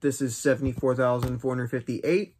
This is 74,458.